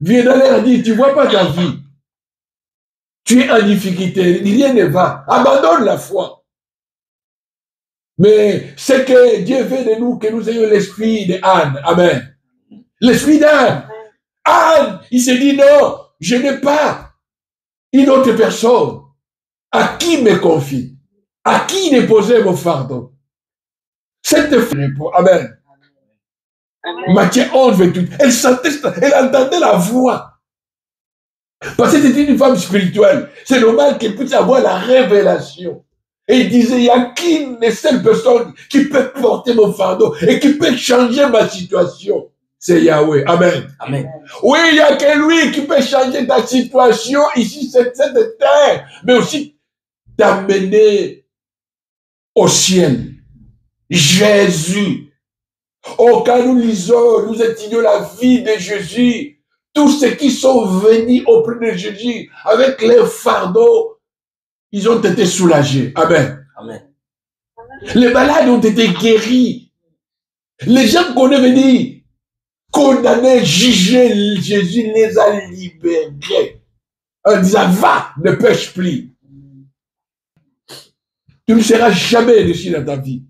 Viens leur dire, tu vois pas ta vie. Tu es en difficulté, rien ne va. Abandonne la foi. Mais c'est que Dieu veut de nous que nous ayons l'esprit d'Anne. Amen. L'esprit d'Anne. Anne, il s'est dit non, je n'ai pas une autre personne à qui me confie, à qui déposer mon fardeau. Cette femme, Amen. Matthieu 11, 28, elle sentait, elle entendait la voix. Parce que c'était une femme spirituelle. C'est normal qu'elle puisse avoir la révélation. Et il disait, il n'y a qu'une seule personne qui peut porter mon fardeau et qui peut changer ma situation. C'est Yahweh. Amen. Amen. Oui, il n'y a que lui qui peut changer ta situation ici, cette, cette terre, mais aussi t'amener au ciel. Jésus. Oh, quand nous lisons, nous étudions la vie de Jésus, tous ceux qui sont venus auprès de Jésus avec les fardeaux, ils ont été soulagés. Amen. Amen. Les malades ont été guéris. Les gens qu'on est venus condamner, juger, Jésus les a libérés. En disant, va, ne pêche plus. Tu ne seras jamais dessus dans ta vie.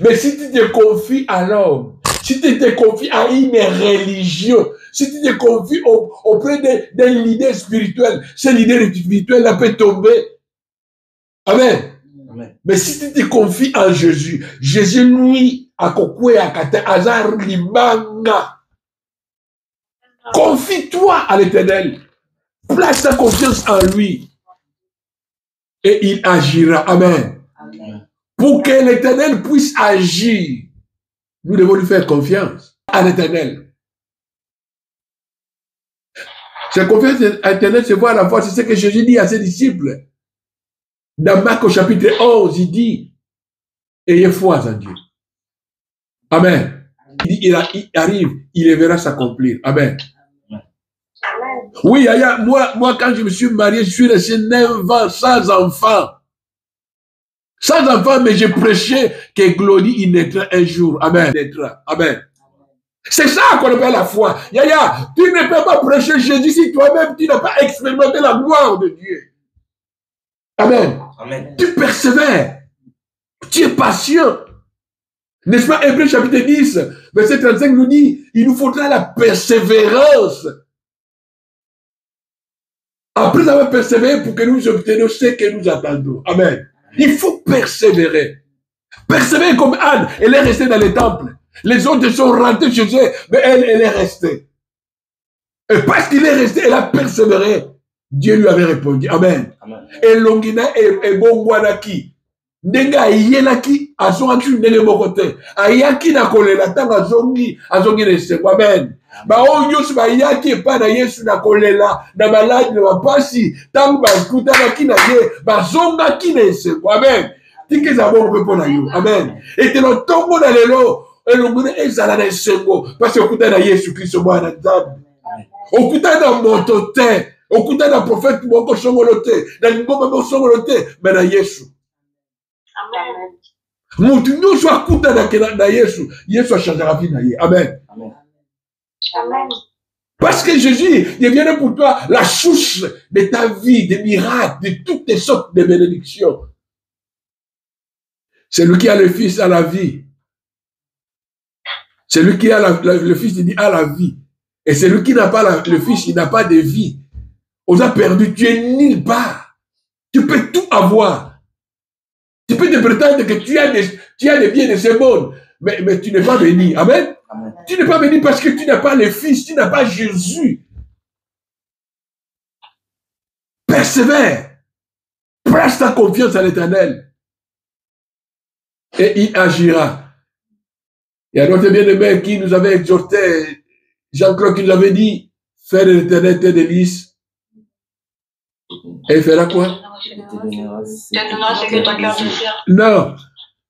Mais si tu te confies à l'homme, si tu te confies à une religion, si tu te confies auprès d'un leader spirituel, ce leader spirituel peut tomber. Amen. Mais si tu te confies en Jésus, Jésus lui, a kokwe akate azar limanga. Confie-toi à l'éternel. Place ta confiance en lui. Et il agira. Amen. Pour que l'éternel puisse agir, nous devons lui faire confiance à l'éternel. Cette confiance à l'éternel, c'est voir la foi. C'est ce que Jésus dit à ses disciples. Dans Marc au chapitre 11, il dit, ayez foi en Dieu. Amen. Il, arrive, il verra s'accomplir. Amen. Oui, moi, moi, quand je me suis marié, je suis resté 9 ans sans enfant. Sans enfant, mais j'ai prêché que Glody, il naîtra un jour. Amen. Amen. C'est ça qu'on appelle la foi. Yaya, tu ne peux pas prêcher Jésus si toi-même tu n'as pas expérimenté la gloire de Dieu. Amen. Amen. Tu persévères. Tu es patient. N'est-ce pas? Hébreu chapitre 10, verset 35 nous dit, il nous faudra la persévérance. Après avoir persévéré pour que nous obtenions ce que nous attendons. Amen. Il faut persévérer. Persévérer comme Anne. Elle est restée dans les temples. Les autres sont rentrés chez eux, mais elle, elle est restée. Et parce qu'il est resté, elle a persévéré. Dieu lui avait répondu. Amen. Amen. elongina ebongwanaki ndenge ayelaki azongaki ndenge moko te. Ayaki na kolela ntango azongi azongi na esengo. Amen. Baoyo nyonso bayaki epai na yesu na kolela na maladi na bapasi ntango bakutanaki na ye bazongaki na esengo. Amen. Tika ezala bongo mpe mpo na yo. Amen. Etelo ntongo na lelo elongina ezala na esengo mpasi okutani na yesu kristo mwana nzambe. Okutani na moto te okutani na profete moko songolo te na lingomba moko songolo te me na yesu motu nyonso akutanake na yesu yesu achangeaka vie na ye amen Amen. Parce que Jésus devient pour toi la source de ta vie, des miracles, de toutes les sortes de bénédictions. Celui qui a le Fils a la vie. Celui qui a la, la, le Fils il dit a la vie. Et celui qui n'a pas la, le Fils, il n'a pas de vie. On a perdu, tu es nulle part. Tu peux tout avoir. Tu peux te prétendre que tu as des, tu as des biens de ce monde, mais, mais tu n'es pas béni. Amen? Amen. Tu n'es pas béni parce que tu n'as pas le Fils, tu n'as pas Jésus. Persévère. Preste ta confiance à l'éternel. Et il agira. Il y a notre bien-aimé qui nous avait exhorté, Jean-Claude qui nous avait dit, fais de l'éternel tes délices. Il fera quoi? Non.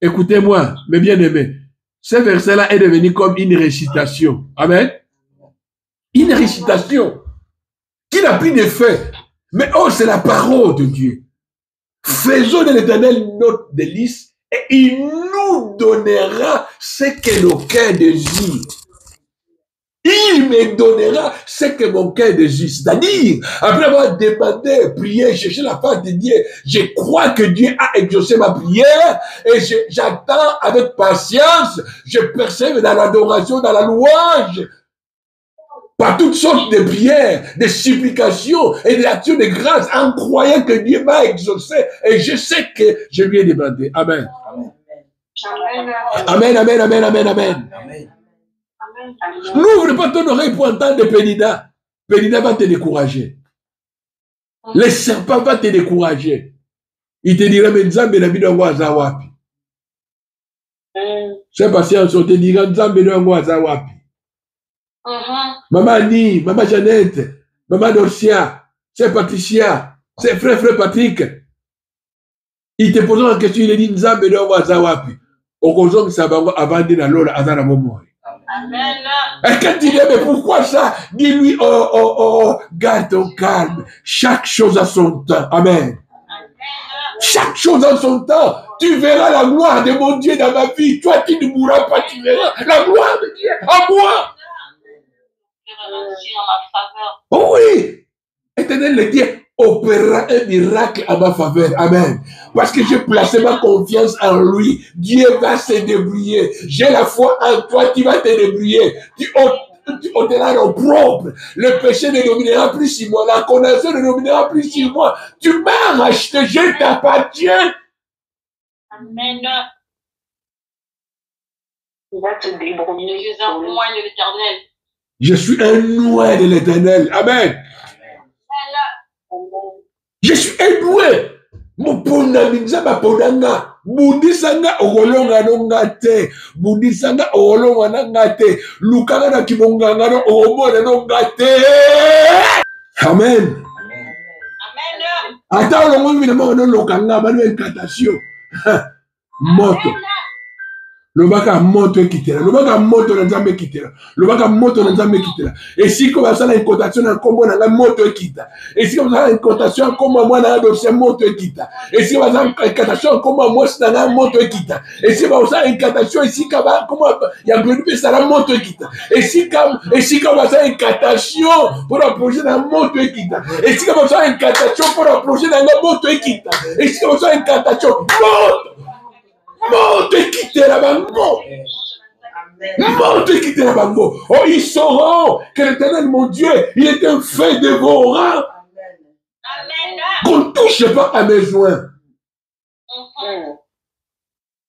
Écoutez-moi, mes bien-aimés. Ce verset-là est devenu comme une récitation. Amen. Une récitation qui n'a plus d'effet. Mais oh, c'est la parole de Dieu. Faisons de l'éternel notre délice et il nous donnera ce que nos cœurs désirent. Il me donnera ce que mon cœur désire. C'est-à-dire, après avoir demandé, prié, cherché la face de Dieu, je crois que Dieu a exaucé ma prière et j'attends avec patience, je percève dans l'adoration, dans la louange, par toutes sortes de prières, de supplications et d'actions de grâce en croyant que Dieu m'a exaucé et je sais que je lui ai demandé. Amen. Amen, amen, amen, amen, amen. amen. N'ouvre pas ton oreille pour entendre Pénida. Pénida va te décourager. Le serpent va te décourager. Il te dira, mais Nzambe na bino yango. C'est patience, on te dira, Nzambe na yango aza wapi? Maman Annie, maman Jeannette, maman Dorcia, c'est Patricia, c'est frère, frère Patrick. Il te pose la question, il dit, Nzambe na yango aza wapi? okozongisa bango avandi na lola aza na bomoi. Et quand il dit, mais pourquoi ça? Dis-lui, oh, oh, oh, garde ton calme. Chaque chose a son temps. Amen. Chaque chose a son temps. Tu verras la gloire de mon Dieu dans ma vie. Toi qui ne mourras pas, tu verras la gloire de Dieu en moi. Oh oui. Éternel le Dieu opérera un miracle à ma faveur. Amen. Parce que j'ai placé ma confiance en lui. Dieu va se débrouiller. J'ai la foi en toi, tu vas te débrouiller. Tu, tu ôteras ton propre. Le péché ne dominera plus sur moi. La condamnation ne dominera plus sur moi. Tu m'as racheté, je t'appartiens. Amen. Tu vas te débrouiller. Je suis un noix de l'éternel. Je suis un noix de l'éternel. Amen. Je suis ébloué. moponami nzambe apona nga bundisa nga okolonga no nga te bundisa nga okolonga na nga te lukanga na kimonganga no okomona no nga te amen. Ata olongomi mina moko nolokanga bani benkatation moto lobaka moto ekitela. Lobaka moto na nzambe ekitela. Lobaka moto na nzambe ekitela. Esika basala incotation na nkombo na ngai moto ekita. Esika basala incotation ya nkombo ya mwana ya dosie moto ekita. Esika basala incantation ya nkombo ya mwasi na ngai moto ekita. Esika basala incantation esika nkombo ya gledu mpe esala moto ekita. Esika esika basala incantation mpo na projet na moto ekita. Esika basala incantation mpo na projet na ngai moto ekita. Esika basala incantation moto moto ekitela bango. Moto ekitela bango. Oh ils sauront que l'éternel mon Dieu. Il est un fait dévorant. Qu'on ne touche pas à mes joints.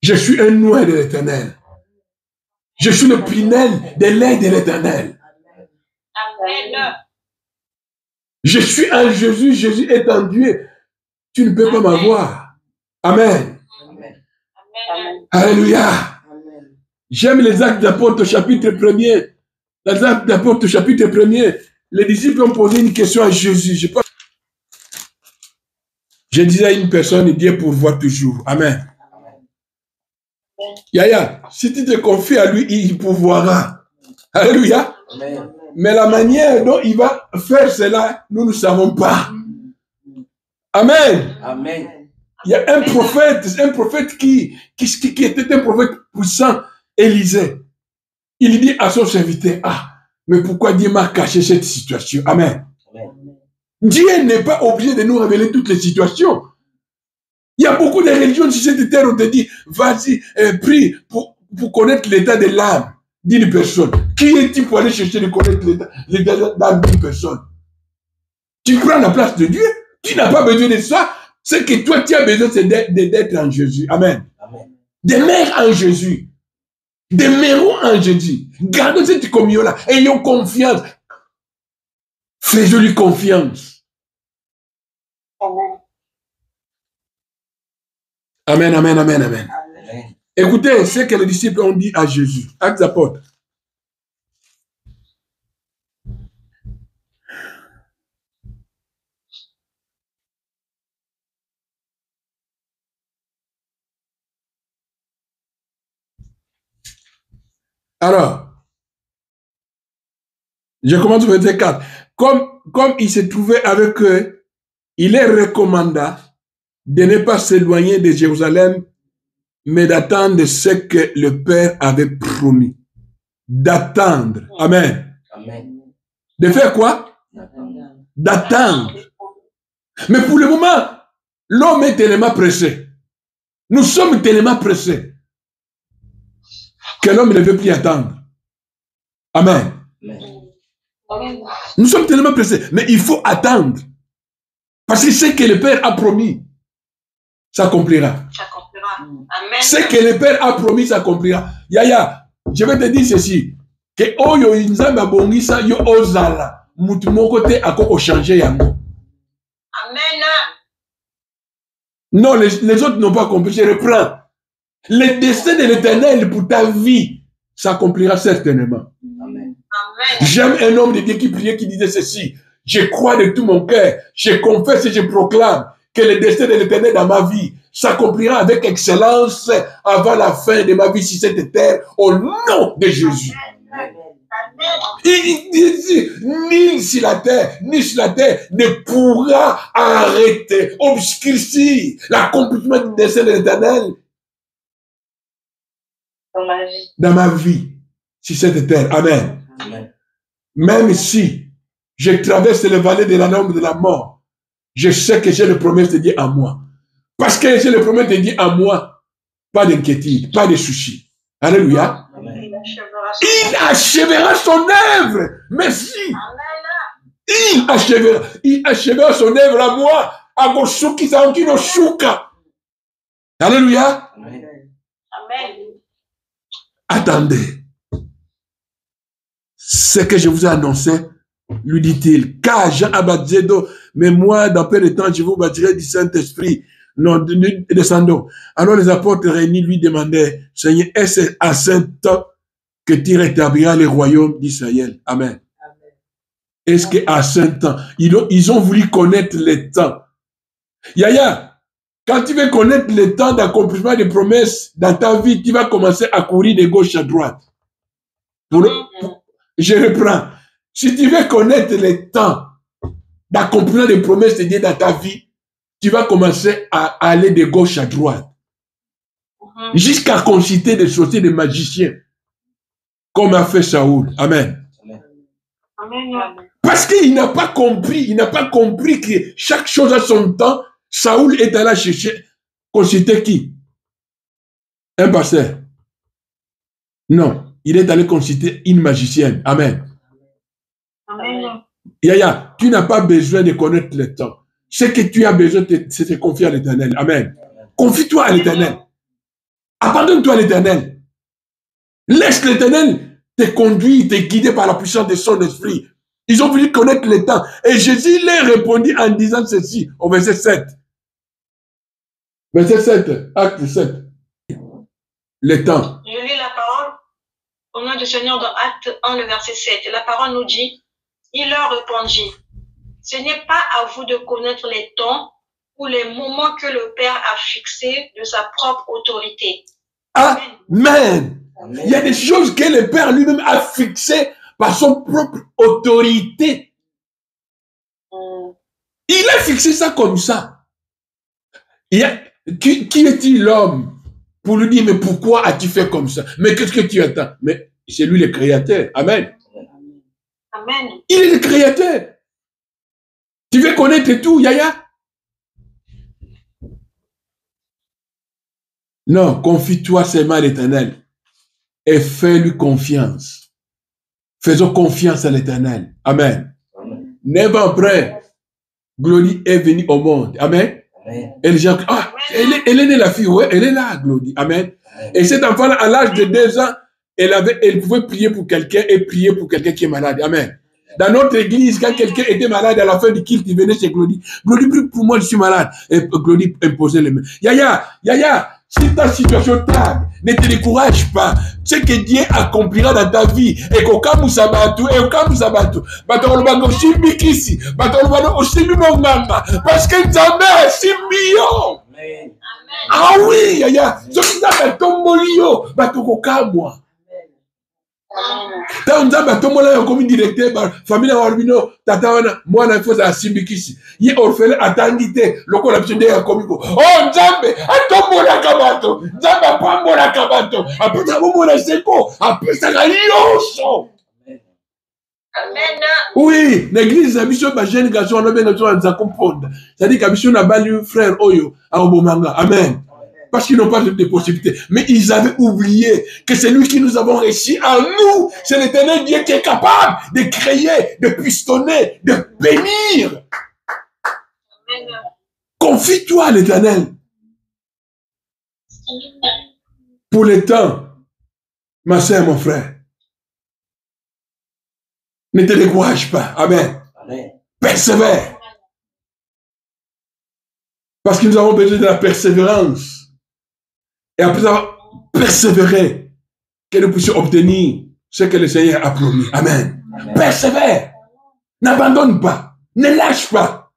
Je suis un noix de l'éternel. Je suis le pinel de l'air de l'éternel. Je suis un Jésus. Jésus est en Dieu. Tu ne peux pas m'avoir. Amen Alléluia. J'aime les actes d'apôtres chapitre 1er. Les actes d'apôtres chapitre 1er. Les disciples ont posé une question à Jésus. Je, je disais à une personne, Dieu pourvoit toujours. Amen. Yaya, si tu te confies à lui, il pourvoira. Alléluia. Mais la manière dont il va faire cela, nous ne savons pas. Amen. Amen. Il y a un prophète, un prophète qui, qui, qui était un prophète puissant, Élisée. Il dit à son serviteur, ah, mais pourquoi Dieu m'a caché cette situation Amen. Dieu n'est pas obligé de nous révéler toutes les situations. Il y a beaucoup de religions sur cette terre où on te dit, vas-y, euh, prie pour, pour connaître l'état de l'âme d'une personne. Qui est-il pour aller chercher de connaître l'état de l'âme d'une personne? Tu prends la place de Dieu. Tu n'as pas besoin de ça. Ce que toi, tu as besoin, c'est d'être en Jésus. Amen. Amen. Demeure en Jésus. Demeurons en Jésus. Gardons cette communion-là. Ayons confiance. Faisons-lui confiance. Amen, amen, amen, amen. Écoutez ce que les disciples ont dit à Jésus. Actes apôtres. Alors, je commence au verset 4. Comme, comme il se trouvait avec eux, il les recommanda de ne pas s'éloigner de Jérusalem, mais d'attendre ce que le Père avait promis. D'attendre. Amen. De faire quoi? D'attendre. Mais pour le moment, l'homme est tellement pressé. Nous sommes tellement pressés que l'homme ne veut plus attendre. Amen. Nous sommes tellement pressés, mais il faut attendre. Parce que ce que le Père a promis s'accomplira. Ce que le Père a promis s'accomplira. Yaya, je vais te dire ceci. Que oyo nzambe abongisa yo ozala mutu moko te akoko changer yango. Amen. Non, les, les autres n'ont pas compris. Je reprends. Le destin de l'éternel pour ta vie s'accomplira certainement. Amen. J'aime un homme de Dieu qui priait, qui disait ceci. Je crois de tout mon cœur, je confesse et je proclame que le destin de l'éternel dans ma vie s'accomplira avec excellence avant la fin de ma vie sur cette terre, au nom de Jésus. Il dit, ni sur la terre, ni sur la terre ne pourra arrêter, obscurcir l'accomplissement du destin de l'éternel Dans ma vie. dans ma vie sur cette terre. Amen. Même si je traverse les vallées de la nombre de la mort, je sais que j'ai le promesse de Dieu en moi. Parce que j'ai le promesse de Dieu en moi, pas d'inquiétude, pas de soucis. Alléluia. Il achèvera son Il achèvera son œuvre. Merci. Amen. Il achèvera, il achèvera son œuvre à moi. Okino shuka. Alléluia. Amen. Attendez. Ce que je vous ai annoncé, lui dit-il, car Jean a baptisé d'eau, mais moi, dans peu de temps, je vous baptiserai du Saint-Esprit. Non, de- de- descendons. Alors les apôtres réunis lui demandaient, Seigneur, est-ce à ce temps que tu rétabliras le royaume d'Israël? Amen. Est-ce qu'à ce temps, ils ont, ils ont voulu connaître les temps. Yaya, quand tu veux connaître le temps d'accomplissement des promesses dans ta vie, tu vas commencer à courir de gauche à droite. Pour- pour- je reprends. Si tu veux connaître le temps d'accomplissement des promesses de Dieu dans ta vie, tu vas commencer à aller de gauche à droite. Mhm. Jusqu'à consulter des sorciers, des magiciens. Comme a fait Saoul. Amen. Amen. Parce qu'il n'a pas compris, il n'a pas compris que chaque chose a son temps. Saoul est allé chercher, consulter qui? Un pasteur. Non, il est allé consulter une magicienne. Amen. Amen. Yaya, tu n'as pas besoin de connaître le temps. Ce que tu as besoin, c'est de te confier à l'éternel. Amen. Confie-toi à l'éternel. Abandonne-toi à l'éternel. Laisse l'éternel te conduire, te guider par la puissance de son esprit. Ils ont voulu connaître le temps. Et Jésus leur répondit en disant ceci au verset 7. Verset 7, acte 7. Le temps. Je lis la parole au nom du Seigneur dans Acte 1, le verset 7. Et la parole nous dit, il leur répondit, ce n'est pas à vous de connaître les temps ou les moments que le Père a fixés de sa propre autorité. Amen. Il y a des choses que le Père lui-même a fixées par son propre autorité. Il a fixé ça comme ça. Il y a- qui, qui est-il l'homme? Pour lui dire, mais pourquoi as-tu fait comme ça? Mais qu'est-ce que tu attends? Mais c'est lui le créateur. Amen. Amen. Il est le créateur. Tu veux connaître tout, Yaya? Non, confie-toi seulement à l'éternel et fais-lui confiance. Faisons confiance à l'éternel. Amen. Neuf ans après, Glody est venue au monde. Amen. Et les gens, ah, elle est, elle est née la fille, ouais, elle est là, Glody. Amen. Et cet enfant à l'âge de deux ans, elle, avait, elle pouvait prier pour quelqu'un et prier pour quelqu'un qui est malade. Amen. Dans notre église, quand quelqu'un était malade à la fin du culte, il venait chez Glody. Glody, pour moi, je suis malade. Et Glody imposait les mains. Yaya, Yaya, si ta situation tarde, ne te décourage pas. Ce que Dieu accomplira dans ta vie, et qu'au cas où ça va tout, et au cas où ça va tout, bato kolobanga osimbi kisi, bato kolobanga osimbi monganga, parce que Nzambe asimbi yo. Amen. Ah oui, yaya, soki nzambe atomboli yo, bato kokamwa. Ntango nzambe atombola yo okomi directeur bafamile ya balobi no tata wana mwana fo azala asimbikisi ye orphelin atangi te lokola biso nde akomi ko. O nzambe atombolaka bato. Nzambe apambolaka bato. Apesaka bomona seko apesaka nyonso. Oui, l'église a biso ba jeune garçon on a bien besoin de comprendre. C'est-à-dire que biso na bali frère oyo a obomanga. Amen. Parce qu'ils n'ont pas de possibilités. Mais ils avaient oublié que c'est lui qui nous avons réussi en nous. C'est l'éternel Dieu qui est capable de créer, de pistonner, de bénir. Confie-toi à l'éternel. Pour le temps, ma soeur, mon frère. Ne te décourage pas. Amen. Amen. Persévère. Parce que nous avons besoin de la persévérance. Et après avoir persévéré, que nous puissions obtenir ce que le Seigneur a promis. Amen. Amen. Persévère. N'abandonne pas. Ne lâche pas.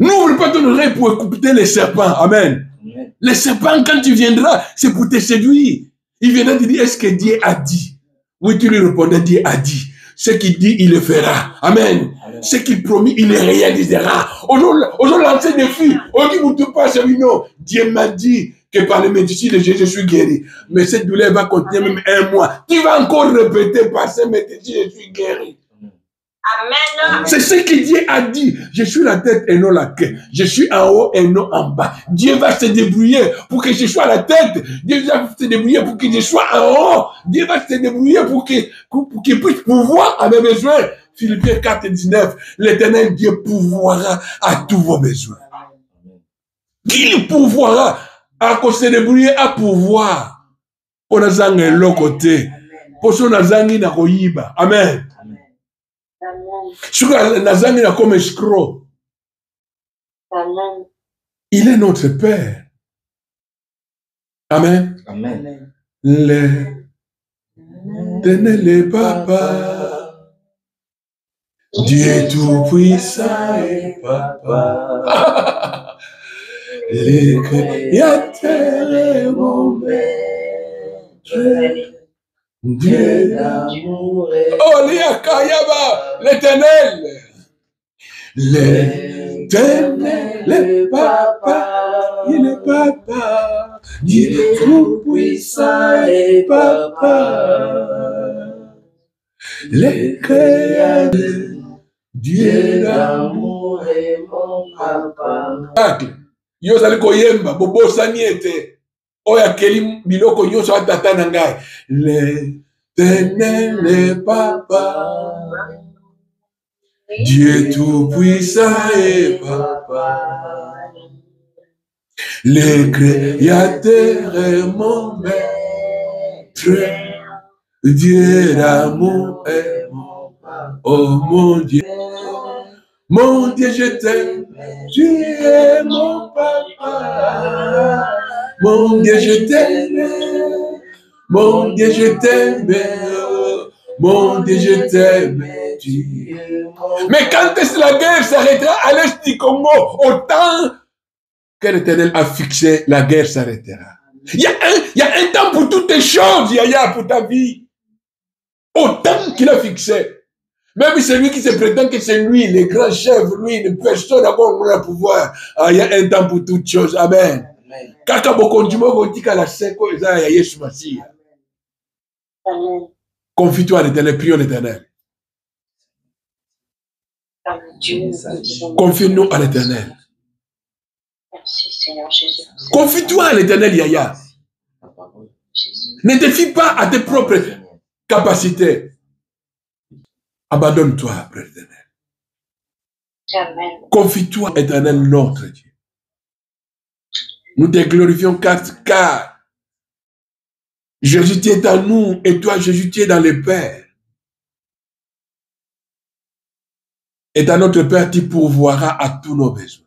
N'ouvre pas ton oreille pour écouter les serpents. Amen. Amen. Les serpents, quand tu viendras, c'est pour te séduire. Il viendra te dire, est-ce que Dieu a dit? Oui, tu lui répondais, Dieu a dit. Ce qu'il dit, il le fera. Amen. Amen. Ce qu'il promet, il le réalisera. Aujourd'hui, lancer des filles. On dit, vous ne pas celui non. Dieu m'a dit que par les médecines de Jésus, je suis guéri. Mais cette douleur va continuer même un mois. Tu vas encore répéter par ces médecines, je suis guéri. C'est ce que Dieu a dit. Je suis la tête et non la queue. Je suis en haut et non en bas. Dieu va se débrouiller pour que je sois la tête. Dieu va se débrouiller pour que je sois en haut. Dieu va se débrouiller pour que, pour qu'il puisse pouvoir à mes besoins. Philippiens 4 et 19. L'éternel Dieu pourvoira à tous vos besoins. Qu'il pourvoira à se débrouiller à pouvoir. On a zangé l'autre côté. Pour on a zangé na. Amen. Amen. Amen. soki nazangi na comme escroc Amen. il est notre père amen Amen. l'éternel papa dieu tout puissant et papa le créateur est mon maître dieu L'amour est oh l'éternel l'éternel est papa il est papa Dieu tout puissant et papa, le créateur, Dieu d'amour. est mon papa? Miracle. yo ozali koyemba bobosani ete oyo akeli biloko nyonso atata na ngai. L'éternel est papa. Dieu tout puissant et papa. Le créateur est mon maître. Dieu d'amour est mon oh mon dieu. Mon dieu je t'aime. Tu es mon papa mon dieu je t'aime mon dieu je t'aime mon dieu je t'aime mais quand est-ce que la guerre s'arrêtera? À l'est du Congo Autant que l'Éternel a fixé, la guerre s'arrêtera. Il y, a un, il y a un temps pour toutes les choses, Yaya, pour ta vie. Autant qu'il a fixé. Même celui qui se prétend que c'est lui, le grand chef, lui, une personne n'a pas le pouvoir. Ah, il y a un temps pour toutes choses. Amen. Amen. Kaka bokondimo botika la seko eza ya Yesu Masiya. Amen. Confie-toi à l'éternel, prions l'éternel. Confie-nous à l'éternel. Confie-toi à l'éternel, Yaya. Ne te fie pas à tes propres capacités. Abandonne-toi après l'éternel. Confie-toi, éternel, notre Dieu. Nous te glorifions car, Jésus, tu es en nous et toi, Jésus, tu es dans le Père. Et dans notre Père, tu pourvoiras à tous nos besoins.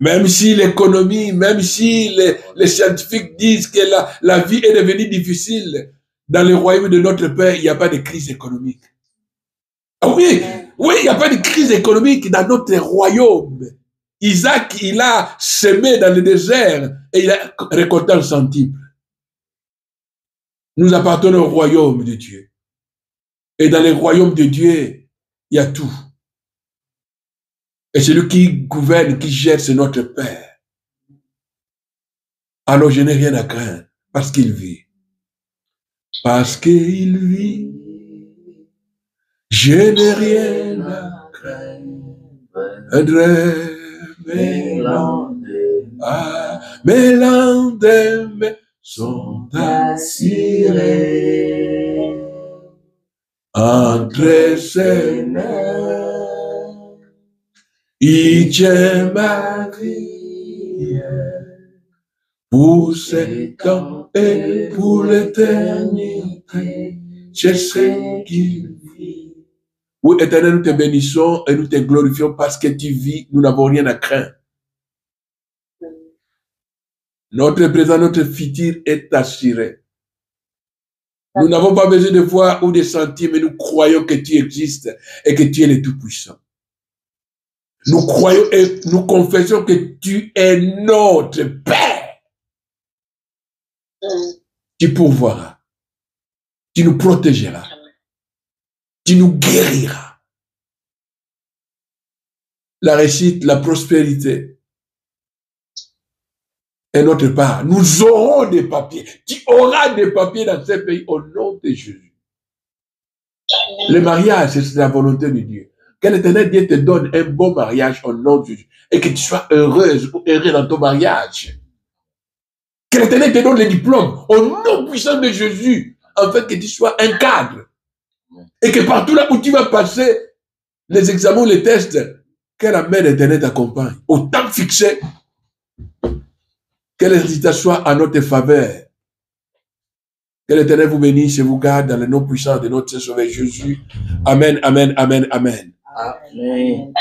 Même si l'économie, même si les, les scientifiques disent que la, la vie est devenue difficile, dans le royaume de notre Père, il n'y a pas de crise économique. Ah oui, oui, il n'y a pas de crise économique dans notre royaume. Isaac, il a semé dans le désert et il a récolté un centime. Nous appartenons au royaume de Dieu. Et dans le royaume de Dieu, il y a tout. Et celui qui gouverne, qui gère, c'est notre Père. Alors je n'ai rien à craindre parce qu'il vit. Parce qu'il vit, Je n'ai rien à craindre, mais ah, mes lendemains sont assurés entre ses mains. Il tient ma vie pour ce temps et pour l'éternité. Je sais qu'il. Oui, éternel, nous te bénissons et nous te glorifions parce que tu vis. Nous n'avons rien à craindre. Notre présent, notre futur est assuré. Nous n'avons pas besoin de voir ou de sentir, mais nous croyons que tu existes et que tu es le Tout-Puissant. Nous croyons et nous confessons que tu es notre Père. Tu pourvoiras. Tu nous protégeras. Tu nous guériras. La réussite, la prospérité, et notre part. Nous aurons des papiers. Tu auras des papiers dans ce pays au nom de Jésus. Le mariage, c'est la volonté de Dieu. Que l'éternel Dieu te donne un bon mariage au nom de Jésus. Et que tu sois heureuse ou heureux dans ton mariage. Que l'éternel te donne les diplômes au nom puissant de Jésus. En que tu sois un cadre. Et que partout là où tu vas passer les examens, les tests, que la main d'éternel t'accompagne. Au temps fixé, que les résultats soient à notre faveur. Que l'Éternel vous bénisse et vous garde dans le nom puissant de notre Sauveur Jésus. Amen, amen, amen, amen. Amen.